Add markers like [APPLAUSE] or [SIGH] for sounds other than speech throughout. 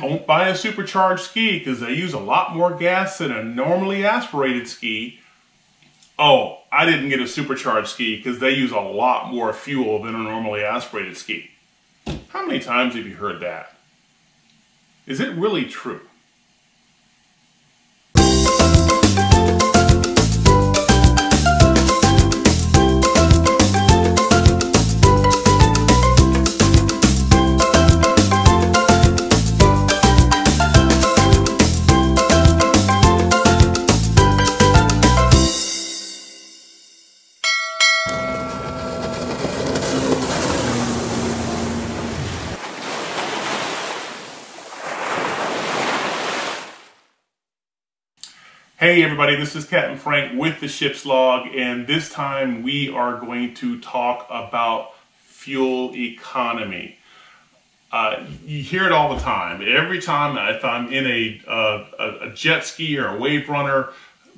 don't buy a supercharged ski because they use a lot more gas than a normally aspirated ski. Oh, I didn't get a supercharged ski because they use a lot more fuel than a normally aspirated ski. How many times have you heard that? Is it really true? Hey everybody, this is Captain Frank with the Ship's Log, and this time we are going to talk about fuel economy. Uh, you hear it all the time. Every time if I'm in a, uh, a, jet ski or a wave runner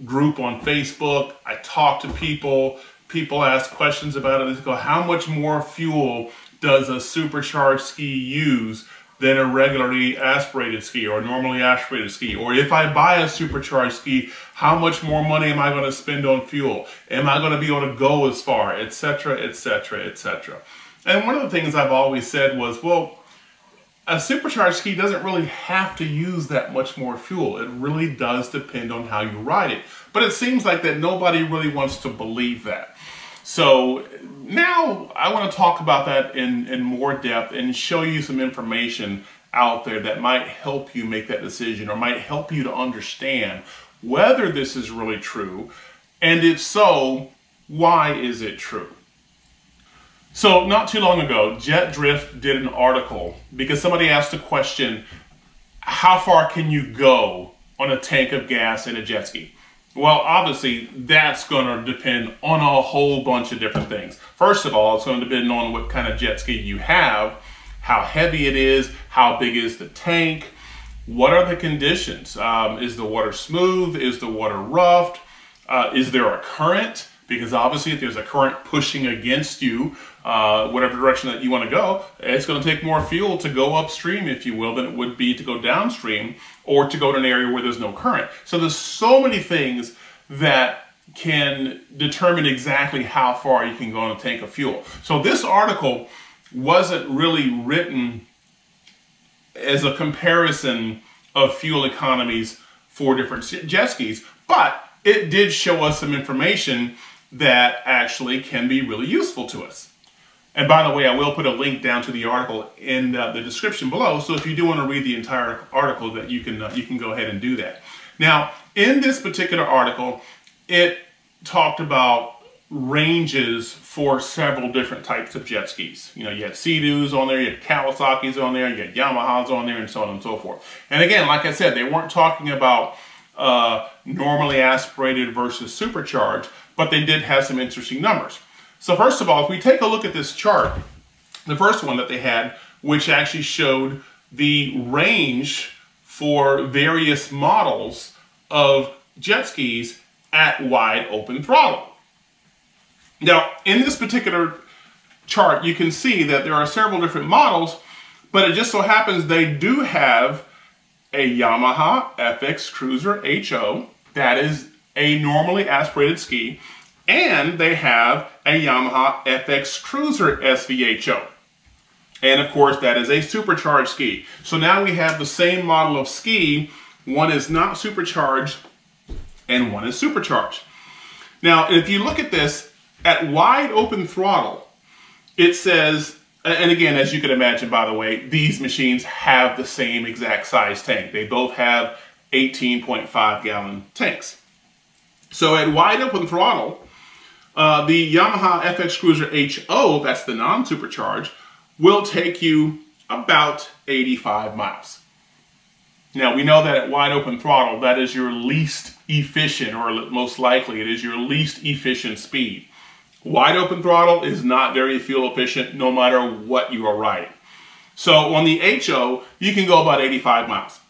group on Facebook, I talk to people, people ask questions about it, they go, how much more fuel does a supercharged ski use than a regularly aspirated ski or normally aspirated ski? Or if I buy a supercharged ski, how much more money am I going to spend on fuel? Am I going to be able to go as far, etc., etc., etc.? And one of the things I've always said was, well, a supercharged ski doesn't really have to use that much more fuel. It really does depend on how you ride it. But it seems like that nobody really wants to believe that. So now I want to talk about that in, in more depth and show you some information out there that might help you make that decision or might help you to understand whether this is really true. And if so, why is it true? So not too long ago, Jet Drift did an article because somebody asked a question, how far can you go on a tank of gas in a jet ski? Well, obviously, that's going to depend on a whole bunch of different things. First of all, it's going to depend on what kind of jet ski you have, how heavy it is, how big is the tank, what are the conditions? Um, is the water smooth? Is the water rough? Uh, is there a current? Because obviously, if there's a current pushing against you, uh, whatever direction that you want to go, it's going to take more fuel to go upstream, if you will, than it would be to go downstream or to go to an area where there's no current. So there's so many things that can determine exactly how far you can go on a tank of fuel. So this article wasn't really written as a comparison of fuel economies for different jet skis, but it did show us some information that actually can be really useful to us. And by the way, I will put a link down to the article in the description below. So if you do want to read the entire article, that you can uh, you can go ahead and do that. Now, in this particular article, it talked about ranges for several different types of jet skis. You know, you had Sea-Doos on there, you had Kawasaki's on there, you had Yamahas on there, and so on and so forth. And again, like I said, they weren't talking about uh, normally aspirated versus supercharged, but they did have some interesting numbers. So first of all, if we take a look at this chart, the first one that they had, which actually showed the range for various models of jet skis at wide open throttle. Now, in this particular chart, you can see that there are several different models, but it just so happens they do have a Yamaha FX Cruiser HO, that is a normally aspirated ski, and they have a Yamaha FX Cruiser SVHO. And of course, that is a supercharged ski. So now we have the same model of ski. One is not supercharged and one is supercharged. Now, if you look at this, at wide open throttle, it says, and again, as you can imagine, by the way, these machines have the same exact size tank. They both have 18.5 gallon tanks. So at wide open throttle, uh, the Yamaha FX Cruiser HO, that's the non-supercharged, will take you about 85 miles. Now we know that at wide open throttle, that is your least efficient, or most likely it is your least efficient speed. Wide open throttle is not very fuel efficient no matter what you are riding. So on the HO, you can go about 85 miles.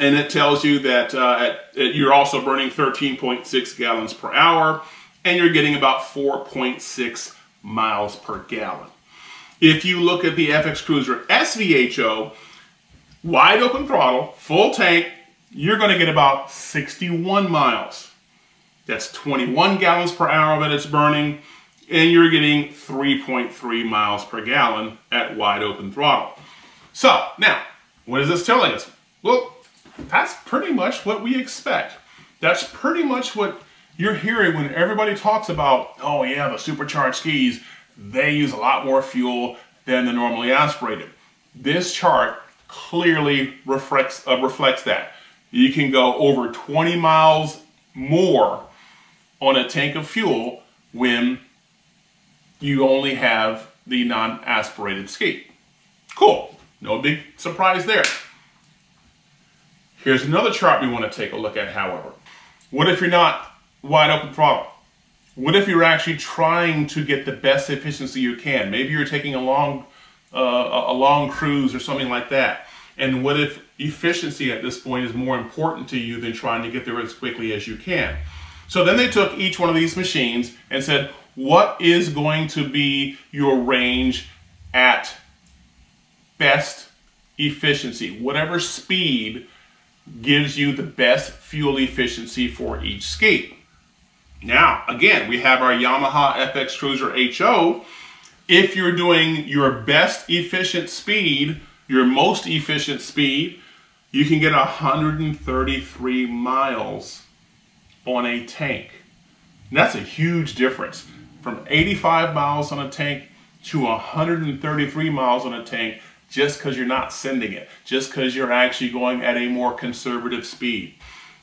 And it tells you that uh, at, at, you're also burning 13.6 gallons per hour and you're getting about 4.6 miles per gallon. If you look at the FX Cruiser SVHO, wide open throttle, full tank, you're going to get about 61 miles. That's 21 gallons per hour that it's burning, and you're getting 3.3 miles per gallon at wide open throttle. So, now, what is this telling us? Well, that's pretty much what we expect. That's pretty much what you're hearing when everybody talks about, oh yeah, the supercharged skis, they use a lot more fuel than the normally aspirated. This chart clearly reflects, uh, reflects that. You can go over 20 miles more on a tank of fuel when you only have the non-aspirated ski. Cool, no big surprise there. Here's another chart we want to take a look at, however. What if you're not wide open throttle? What if you're actually trying to get the best efficiency you can? Maybe you're taking a long, uh, a long cruise or something like that. And what if efficiency at this point is more important to you than trying to get there as quickly as you can? So then they took each one of these machines and said, what is going to be your range at best efficiency? Whatever speed gives you the best fuel efficiency for each ski. Now, again, we have our Yamaha FX Cruiser HO. If you're doing your best efficient speed, your most efficient speed, you can get 133 miles on a tank. And that's a huge difference. From 85 miles on a tank to 133 miles on a tank just because you're not sending it, just because you're actually going at a more conservative speed.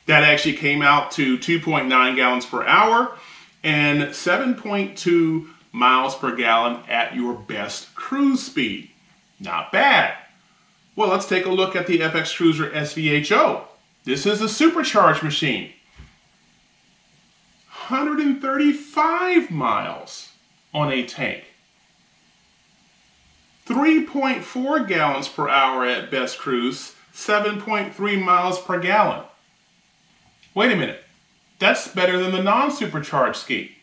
That actually came out to 2.9 gallons per hour and 7.2 miles per gallon at your best cruise speed. Not bad. Well, let's take a look at the FX Cruiser SVHO. This is a supercharged machine. 135 miles on a tank. 3.4 gallons per hour at best cruise, 7.3 miles per gallon. Wait a minute, that's better than the non-supercharged ski.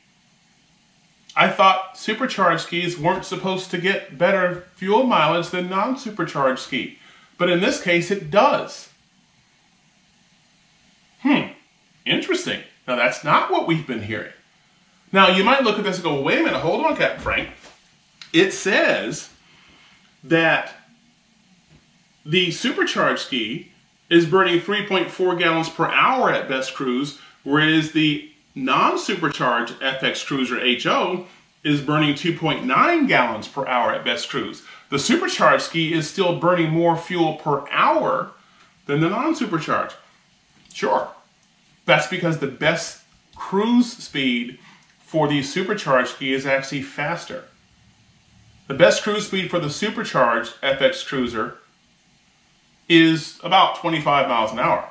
I thought supercharged skis weren't supposed to get better fuel mileage than non-supercharged ski, but in this case it does. Hmm, interesting. Now that's not what we've been hearing. Now you might look at this and go, wait a minute, hold on, Captain Frank. It says that the supercharged ski is burning 3.4 gallons per hour at best cruise, whereas the non-supercharged FX Cruiser HO is burning 2.9 gallons per hour at best cruise. The supercharged ski is still burning more fuel per hour than the non-supercharged. Sure, that's because the best cruise speed for the supercharged ski is actually faster. The best cruise speed for the supercharged FX Cruiser is about 25 miles an hour.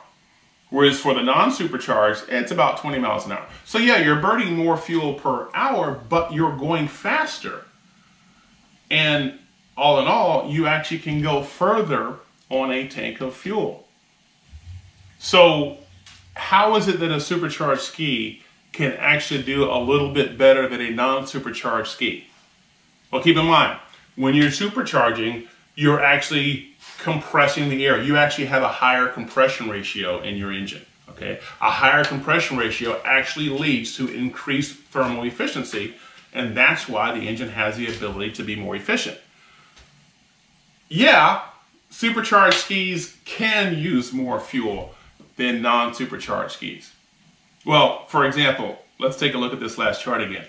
Whereas for the non-supercharged, it's about 20 miles an hour. So yeah, you're burning more fuel per hour, but you're going faster. And all in all, you actually can go further on a tank of fuel. So how is it that a supercharged ski can actually do a little bit better than a non-supercharged ski? Well, keep in mind, when you're supercharging, you're actually compressing the air. You actually have a higher compression ratio in your engine. Okay, a higher compression ratio actually leads to increased thermal efficiency, and that's why the engine has the ability to be more efficient. Yeah, supercharged skis can use more fuel than non-supercharged skis. Well, for example, let's take a look at this last chart again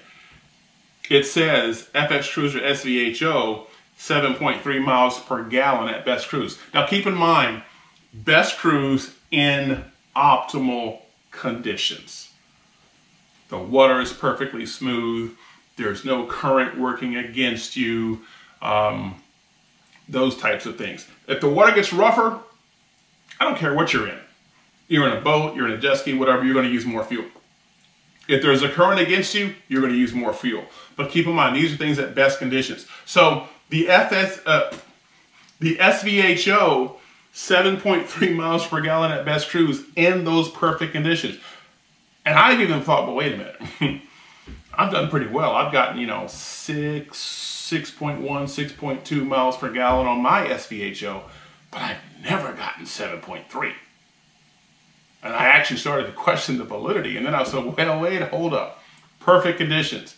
it says FX Cruiser SVHO 7.3 miles per gallon at best cruise. Now keep in mind, best cruise in optimal conditions. The water is perfectly smooth. There's no current working against you. Um, those types of things. If the water gets rougher, I don't care what you're in. You're in a boat, you're in a jet ski, whatever, you're going to use more fuel. If there's a current against you, you're going to use more fuel. But keep in mind, these are things at best conditions. So the FS, uh, the SVHO, 7.3 [LAUGHS] miles per gallon at best cruise in those perfect conditions. And I've even thought, but wait a minute. [LAUGHS] I've done pretty well. I've gotten, you know, 6, 6.1, 6.2 miles per gallon on my SVHO. but I've never gotten 7.3. And I actually started to question the validity. And then I said, well, wait, hold up. Perfect conditions.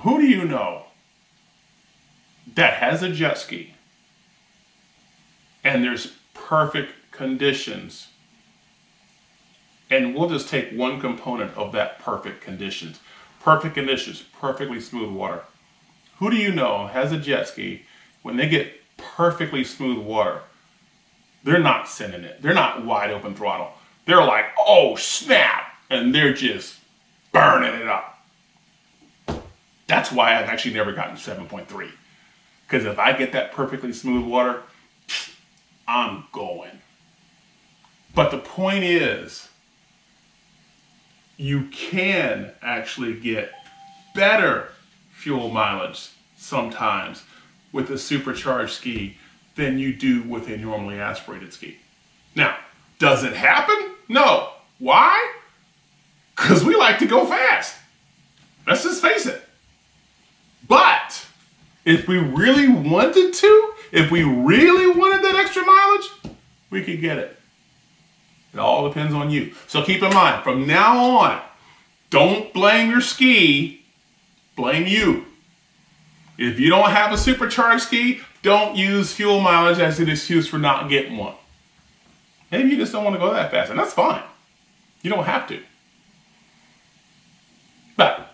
Who do you know that has a jet ski and there's perfect conditions? And we'll just take one component of that perfect conditions. Perfect conditions, perfectly smooth water. Who do you know has a jet ski when they get perfectly smooth water? They're not sending it. They're not wide open throttle. They're like, oh snap, and they're just burning it up. That's why I've actually never gotten 7.3. Because if I get that perfectly smooth water, [SNIFFS] I'm going. But the point is, you can actually get better fuel mileage sometimes with a supercharged ski than you do with a normally aspirated ski. Now, does it happen? No. Why? Because we like to go fast. Let's just face it. But if we really wanted to, if we really wanted that extra mileage, we could get it. It all depends on you. So keep in mind, from now on, don't blame your ski, blame you. If you don't have a supercharged ski, don't use fuel mileage as an excuse for not getting one. Maybe you just don't want to go that fast, and that's fine. You don't have to. But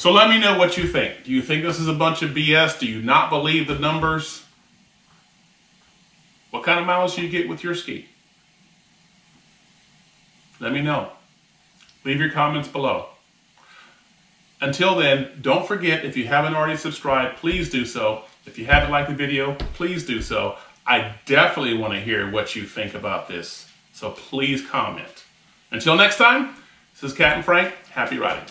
So let me know what you think. Do you think this is a bunch of BS? Do you not believe the numbers? What kind of mileage do you get with your ski? Let me know. Leave your comments below. Until then, don't forget, if you haven't already subscribed, please do so. If you haven't liked the video, please do so. I definitely want to hear what you think about this, so please comment. Until next time, this is Captain Frank. Happy riding.